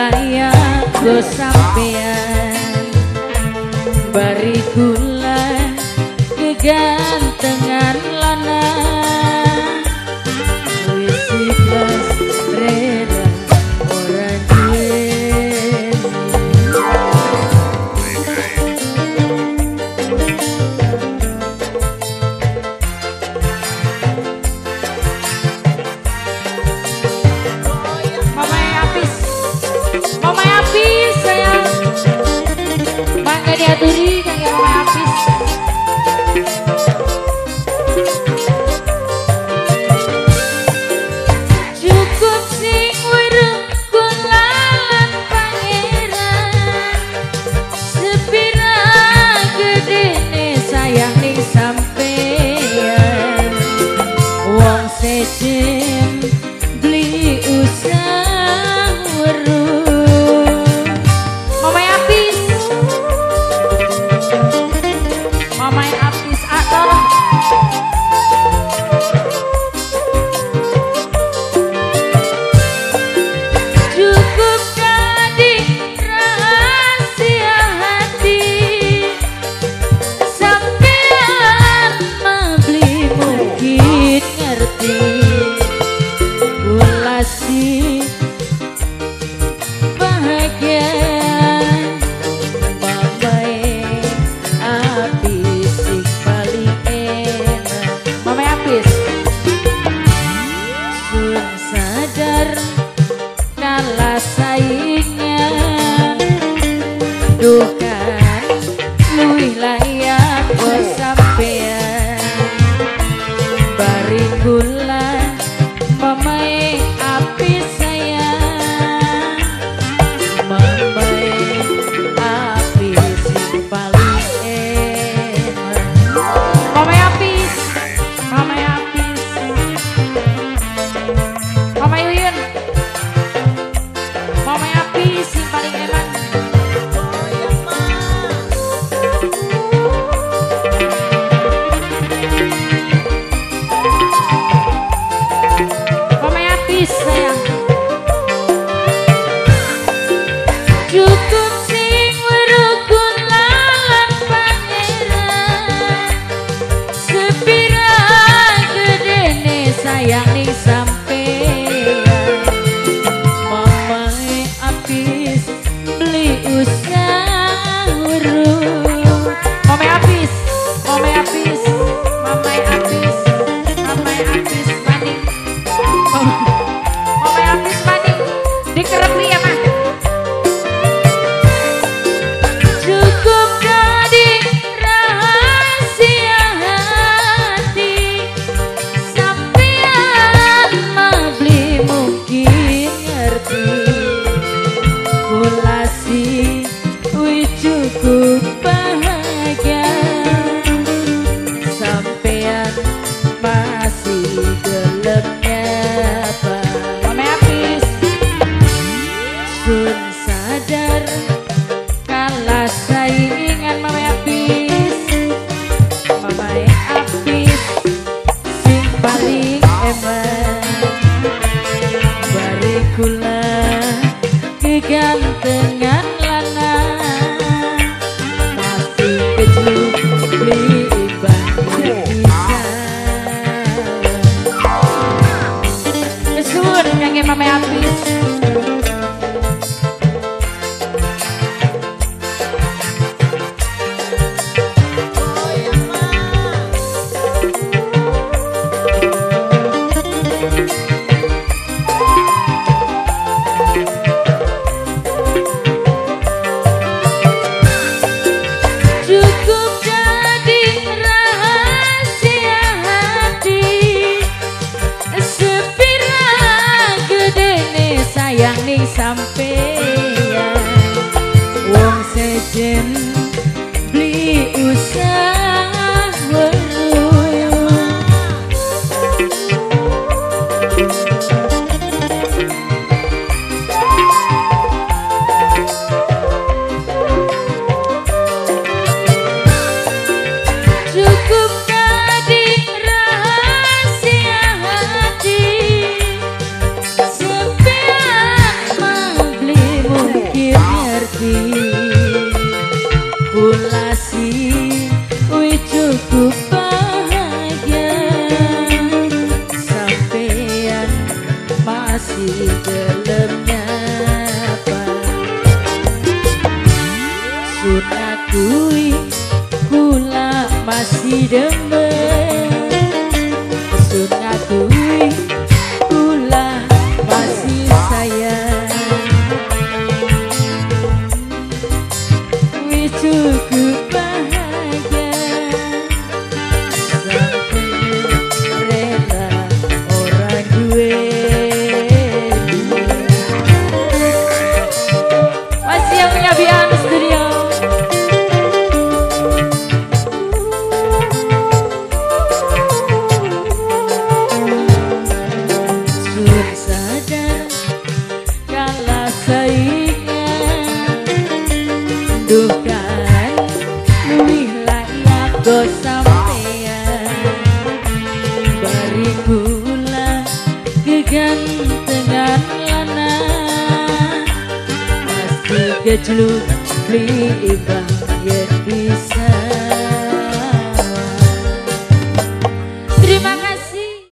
layak sampean Bari kula kegantengan sadar kalah saingnya. Duka kan luwih layak sampean Bari sayang nih. man, my man. duwi kula masih demen. Sun ngatui kula masih sayang. gantengan lana. Masih gejlu beli ibang ya bisa.